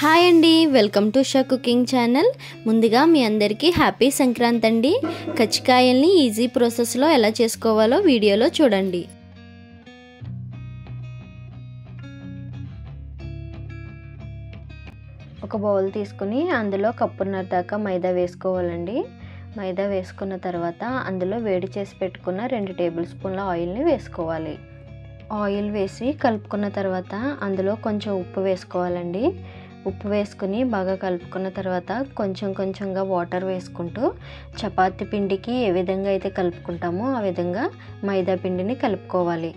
Hi అండి welcome to Usha cooking channel. ముందుగా మీ అందరికీ హ్యాపీ సంక్రాంతి అండి. కచ్చికాయల్ని ఈజీ ప్రాసెస్లో ఎలా చేసుకోవాలో వీడియోలో చూడండి. ఒక బౌల్ తీసుకుని అందులో కప్పున్నర దాకా మైదా వేసుకోవాలండి. మైదా వేసుకున్న తర్వాత అందులో వేడి చేసి పెట్టుకున్న రెండు టేబుల్ స్పూన్ల ఆయిల్ని వేసుకోవాలి. ఆయిల్ వేసి కలుపుకున్న తర్వాత అందులో కొంచెం ఉప్పు వేసుకోవాలండి. ఉప్పు వేసుకుని బాగా కలుపుకున్న తర్వాత కొంచెం కొంచెంగా వాటర్ వేసుకుంటూ చపాతి పిండికి ఏ విధంగా అయితే కలుపుకుంటామో ఆ విధంగా మైదా పిండిని కలుపుకోవాలి.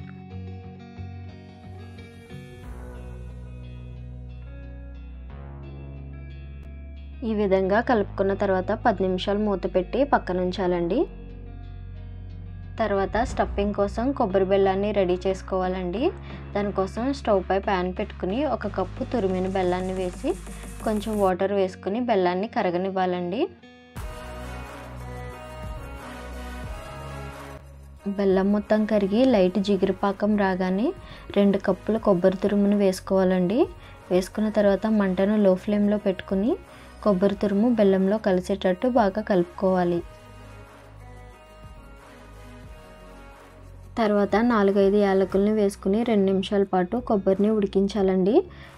ఈ విధంగా కలుపుకున్న తర్వాత పది నిమిషాలు మూత పెట్టి పక్కన ఉంచాలండి. తర్వాత స్టఫింగ్ కోసం కొబ్బరి బెల్లాన్ని రెడీ చేసుకోవాలండి. దానికోసం స్టవ్ పై ప్యాన్ పెట్టుకుని ఒక కప్పు తురిమిన బెల్లాన్ని వేసి కొంచెం వాటర్ వేసుకుని బెల్లాన్ని కరగనివ్వాలండి. బెల్లం మొత్తం కరిగి లైట్ జిగురుపాకం రాగానే రెండు కప్పుల కొబ్బరి తురుమును వేసుకోవాలండి. వేసుకున్న తర్వాత మంటను లో ఫ్లేమ్లో పెట్టుకుని కొబ్బరి తురుము బెల్లంలో కలిసేటట్టు బాగా కలుపుకోవాలి. తర్వాత నాలుగైదు యాలకుల్ని వేసుకుని రెండు నిమిషాల పాటు కొబ్బరిని ఉడికించాలండి.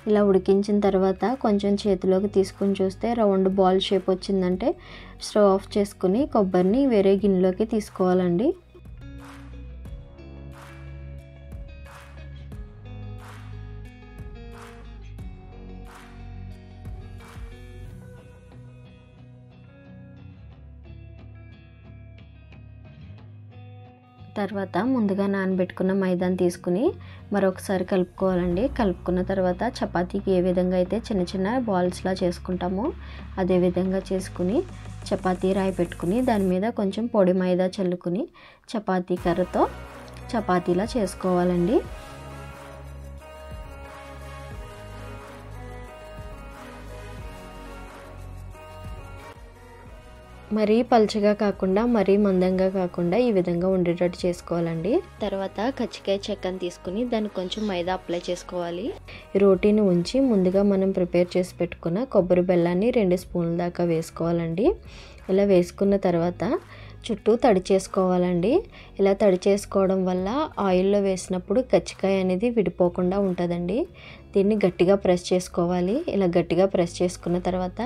ఇలా ఉడికించిన తర్వాత కొంచెం చేతిలోకి తీసుకుని చూస్తే రౌండ్ బాల్ షేప్ వచ్చిందంటే స్టవ్ ఆఫ్ చేసుకుని కొబ్బరిని వేరే గిన్నెలోకి తీసుకోవాలండి. తర్వాత ముందుగా నానబెట్టుకున్న మైదాని తీసుకుని మరొకసారి కలుపుకోవాలండి. కలుపుకున్న తర్వాత చపాతీకి ఏ విధంగా అయితే చిన్న చిన్న బాల్స్లా చేసుకుంటామో అదే విధంగా చేసుకుని చపాతీ రాయి పెట్టుకుని దాని మీద కొంచెం పొడి మైదా చల్లుకుని చపాతీ కర్రతో చపాతీలా చేసుకోవాలండి. మరీ పల్చగా కాకుండా మరీ మందంగా కాకుండా ఈ విధంగా ఉండేటట్టు చేసుకోవాలండి. తర్వాత కచ్చికాయ చెక్కను తీసుకుని దానికి కొంచెం మైదా అప్లై చేసుకోవాలి. రోటీని ఉంచి ముందుగా మనం ప్రిపేర్ చేసి పెట్టుకున్న కొబ్బరి బెల్లాన్ని రెండు స్పూన్ల దాకా వేసుకోవాలండి. ఇలా వేసుకున్న తర్వాత చుట్టూ తడి చేసుకోవాలండి. ఇలా తడి చేసుకోవడం వల్ల ఆయిల్లో వేసినప్పుడు కచ్చికాయ అనేది విడిపోకుండా ఉంటుందండి. దీన్ని గట్టిగా ప్రెస్ చేసుకోవాలి. ఇలా గట్టిగా ప్రెస్ చేసుకున్న తర్వాత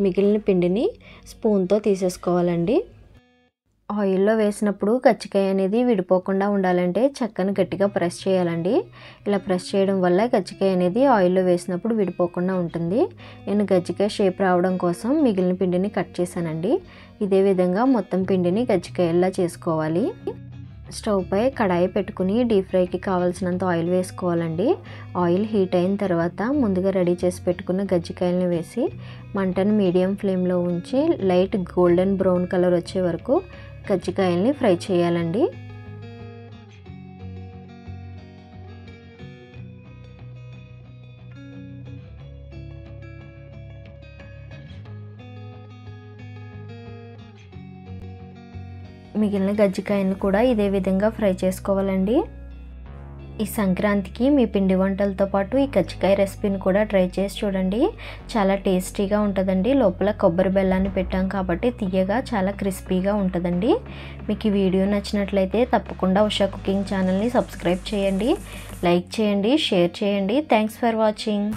మిగిలిన పిండిని స్పూన్తో తీసేసుకోవాలండి. ఆయిల్లో వేసినప్పుడు కచ్చికాయ అనేది విడిపోకుండా ఉండాలంటే చక్కని గట్టిగా ప్రెస్ చేయాలండి. ఇలా ప్రెస్ చేయడం వల్ల గజ్జికాయ అనేది ఆయిల్లో వేసినప్పుడు విడిపోకుండా ఉంటుంది. నేను గజ్జికాయ షేప్ రావడం కోసం మిగిలిన పిండిని కట్ చేశానండి. ఇదే విధంగా మొత్తం పిండిని గజ్జికాయల్లా చేసుకోవాలి. స్టవ్ పై కడాయి పెట్టుకుని డీప్ ఫ్రైకి కావాల్సినంత ఆయిల్ వేసుకోవాలండి. ఆయిల్ హీట్ అయిన తర్వాత ముందుగా రెడీ చేసి పెట్టుకున్న గజ్జికాయలను వేసి మంటను మీడియం ఫ్లేమ్లో ఉంచి లైట్ గోల్డెన్ బ్రౌన్ కలర్ వచ్చే వరకు కజ్జికాయల్ని ఫ్రై చేయాలండి. మిగిలిన గజ్జికాయలను కూడా ఇదే విధంగా ఫ్రై చేసుకోవాలండి. ఈ సంక్రాంతికి మీ పిండి వంటలతో పాటు ఈ కజ్జికాయ రెసిపీని కూడా ట్రై చేసి చూడండి. చాలా టేస్టీగా ఉంటుందండి. లోపల కొబ్బరి బెల్లాన్ని పెట్టాం కాబట్టి తీయగా చాలా క్రిస్పీగా ఉంటుందండి. మీకు ఈ వీడియో నచ్చినట్లయితే తప్పకుండా ఉషా కుకింగ్ ఛానల్ని సబ్స్క్రైబ్ చేయండి. లైక్ చేయండి షేర్ చేయండి. Thanks for watching.